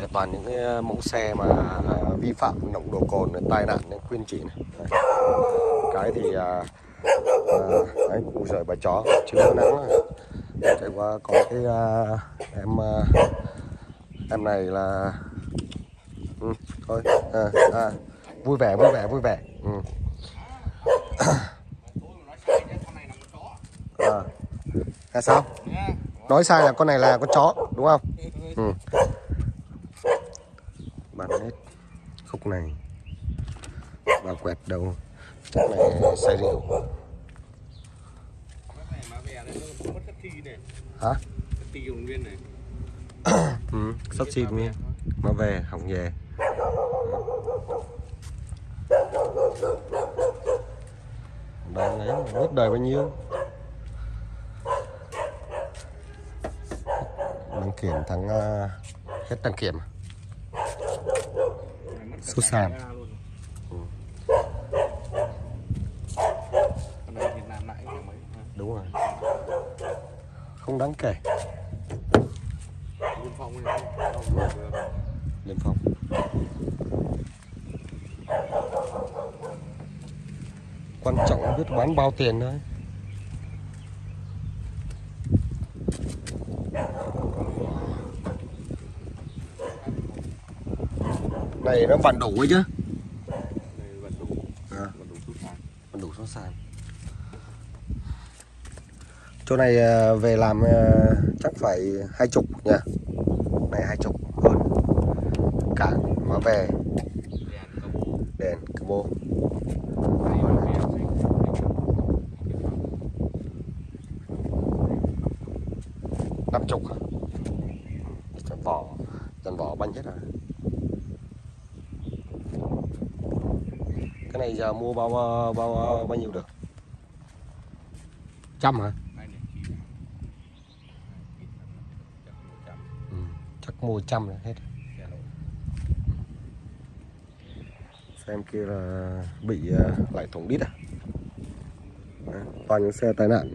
đây là toàn những cái mẫu xe mà à, vi phạm nồng độ cồn tai nạn quyên trị này Đây. cái thì à, à, đấy ui giời bà chó chưa có nắng chạy qua có cái à, em à, em này là ừ, thôi à, à, vui vẻ vui vẻ vui vẻ ừ. à. là sao nói sai là con này là con chó đúng không ừ bán hết. Khúc này. Và quẹt đầu. Chắc này say rượu. Hả? Ừ, sắp xịt nguyên mà về hỏng về. Đây ấy hết đời bao nhiêu? Đăng kiểm tháng uh, à, hết đăng kiểm à? Số sàn đúng rồi. Không đáng kể. Liên Phong quan trọng biết bán bao tiền thôi này nó bản đủ ấy chứ. À, bản đủ số sàn chỗ này à, về làm à, chắc phải hai chục nha. Này hai chục hơn. Cả mà về. Đèn cabo năm chục hả? Vỏ dàn vỏ banh hết rồi cái này giờ mua bao bao bao, bao nhiêu được? Trăm hả? Ừ, chắc mua trăm là hết. Xem kia là bị uh, lại thủng đít à? Đấy, toàn những xe tai nạn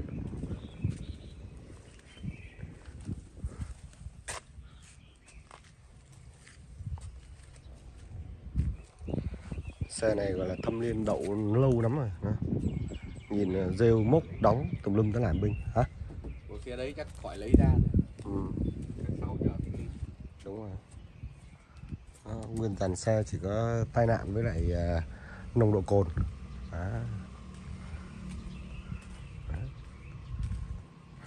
xe này gọi là thâm niên đậu lâu lắm rồi Đó. nhìn uh, rêu mốc đóng tùm lum tới làm binh hả? Của xe đấy chắc khỏi lấy ra ừ, sau thì đúng rồi. Đó, nguyên dàn xe chỉ có tai nạn với lại uh, nồng độ cồn. Đó. Đó.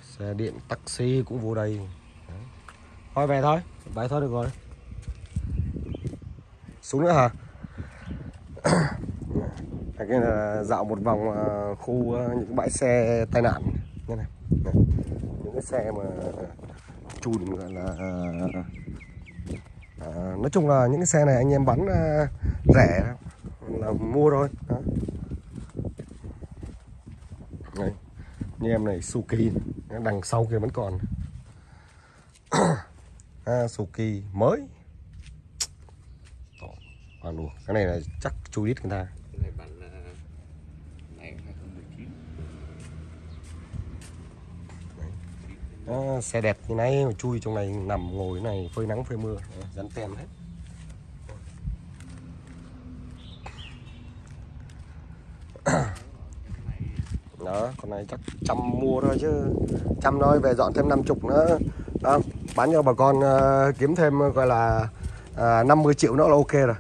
xe điện taxi cũng vô đây. Đó. thôi về thôi. Về thôi được rồi. Xuống nữa hả đây cái là dạo một vòng à, khu à, những bãi xe tai nạn. Như này. Những cái xe mà à, chùn gọi là à, nói chung là những cái xe này anh em bắn à, rẻ là mua thôi. Đó. Đây. như em này Suki đằng sau kia vẫn còn. À, Suki mới à, đủ. cái này là chắc chú ít người ta. Cái này bản uh, này 2019 Đó, xe đẹp như này mà chui trong này nằm ngồi này phơi nắng phơi mưa. Dán tem hết. Đó con này chắc trăm mua thôi chứ. Trăm thôi về dọn thêm năm chục nữa. Đó, bán cho bà con ờ, kiếm thêm gọi là uh, 50 triệu nữa là ok rồi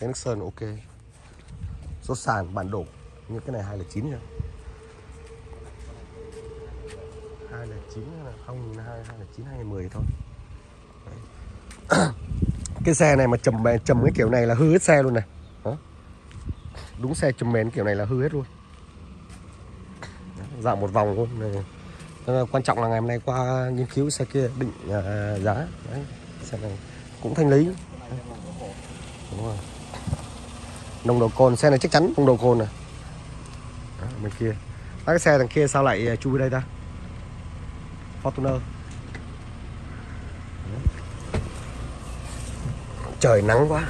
cái nước sơn ok. Số sàn bản đồ. Như cái này hai là chín nha hai là chín là không? Hai hai là chín hai là mười thôi. Cái xe này mà trầm trầm cái kiểu này là hư hết xe luôn này. Đó. đúng xe trầm mền kiểu này là hư hết luôn. Dạo một vòng luôn này. Quan trọng là ngày hôm nay qua nghiên cứu xe kia định uh, giá. Đấy. xe này cũng thanh lý. Đúng rồi nồng độ cồn xe này chắc chắn. Nồng độ cồn này Đó, bên kia. Đó, cái xe thằng kia sao lại ờ, chui đây ta? Fortuner. Trời nắng quá